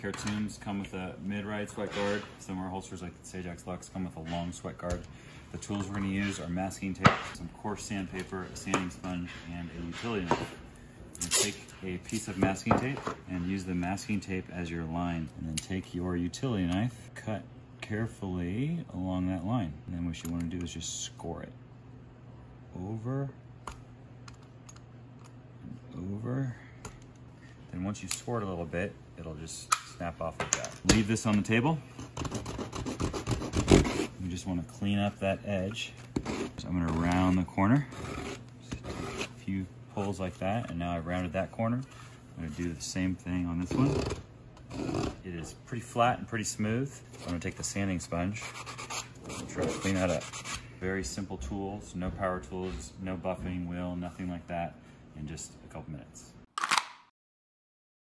Certums come with a mid-ride sweat guard. Some of our holsters like the Sage X Lux come with a long sweat guard. The tools we're gonna use are masking tape, some coarse sandpaper, a sanding sponge, and a utility knife. Take a piece of masking tape and use the masking tape as your line. And then take your utility knife, cut carefully along that line. And then what you wanna do is just score it. Over, and over. Then once you score it a little bit, it'll just snap off like that. Leave this on the table. You just wanna clean up that edge. So I'm gonna round the corner. A few pulls like that, and now I've rounded that corner. I'm gonna do the same thing on this one. It is pretty flat and pretty smooth. I'm gonna take the sanding sponge and try to clean that up. Very simple tools, no power tools, no buffing wheel, nothing like that, in just a couple minutes.